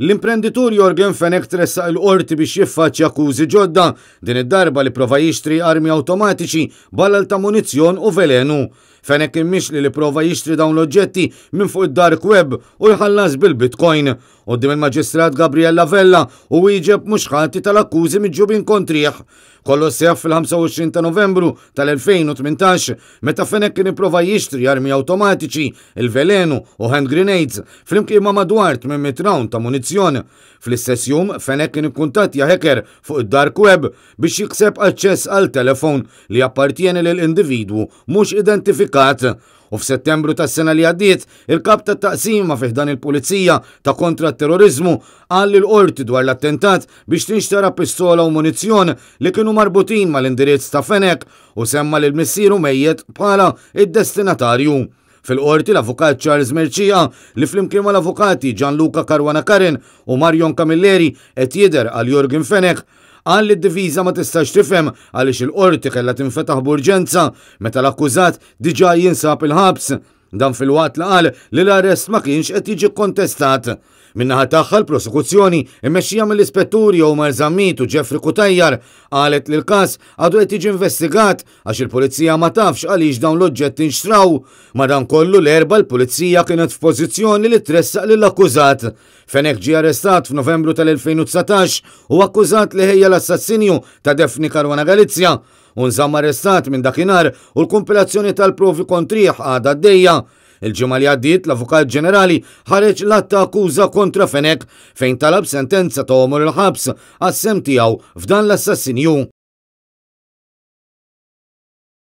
L-imprenditur Jorgen Fenech tressaq il-qorti biex jiffaċċja akkużi ġodda, din id-darba li prova jixtri armi awtomatiċi, ballal ta' munizzjon u velenu. Fenech kien mixli li prova jixtri dawn l-oġġetti minn fuq id-dark web u jħallas bil-Bitcoin. Quddiem il-Maġistrat Gabriella Vella hu wieġeb mhux ħati tal-akkużi miġjubin kontrih. Kollox seħħ fil-25 ta' Novembru tal-2018 meta Fenek kien ipprova jixtri armi awtomatiċi, il-velenu u hand grenades flimkien ma' madwar 800 round ta' munizzjon. Fl-istess jum Fenek kien ikkuntattja hacker fuq id-dark web biex jikseb aċċess għal telefon li jappartjeni lil individwu mhux identifikat U f'Settembru tas-sena li għaddiet, il-Kap tat-Taqsima fi ħdan il-Pulizija ta' kontra t-terroriżmu qal lill-Qorti dwar l-attentat biex tinxtara pistola u munizzjon li kienu marbutin mal-indirizz ta' Fenech u semma lil missieru mejjet bħala d-destinatarju. Fil-Qorti l-Avukat Charles Mercieqa li flimkien mal-Avukati Gianluca Caruana Karen u Marion Camilleri qed jidher għal Yorgen Fenech Qal li d-difiża ma tistax tifhem għaliex il-Qorti kellha tinfetaħ b'urġenza meta l-akkużat diġà jinsab il-ħabs. Dan filwaqt li qal li l-arrest ma kienx qed jiġi kkontestat. Min-naħa tagħha l-Prosekuzzjoni, immexxija mill-Ispetturi Omar Zammit u Jeffrey Cutajar, qalet li l-każ għadu qed jiġi investigat għax il-Pulizija ma tafx għaliex dawn l-oġġetti nxtraw. Madankollu l-Erbgħa l-Pulizija kienet f'pożizzjoni li tressaq lill-akkużat Fenech ġie arrestat f'Novembru tal-2019 u akkużat li ħejja l-assassinju ta' Daphne Caruana Galizia u nżamm arrestat minn dakinhar u l-kumpilazzjoni tal-provi kontrih għadha għaddejja. Il-ġimgħa li għaddiet l-Avukat Ġenerali ħareġ l-att ta' akkuża kontra Fenech fejn talab sentenza ta' għomor il-ħabs għas-sehem tiegħu f'dan l-assassinju.